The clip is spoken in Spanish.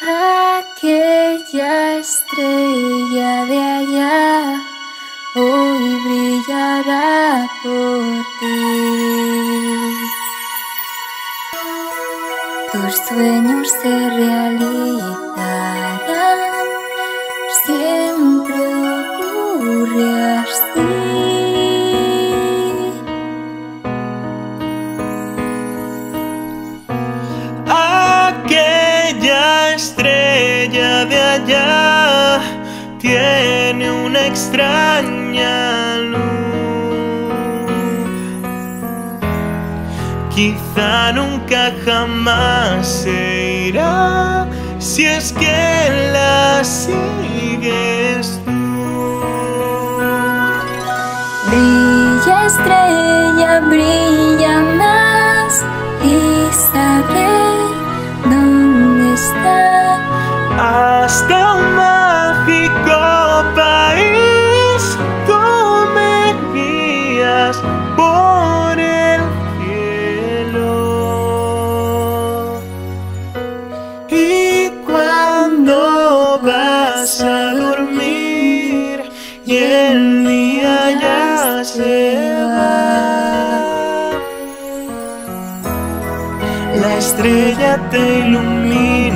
Aquella estrella de allá hoy brillará por ti. Tus sueños se realizarán, allá tiene una extraña luz. Quizá nunca jamás se irá si es que la sigues tú. Brilla estrella, brilla más y sabré vas a dormir y el día ya se va, la estrella te iluminará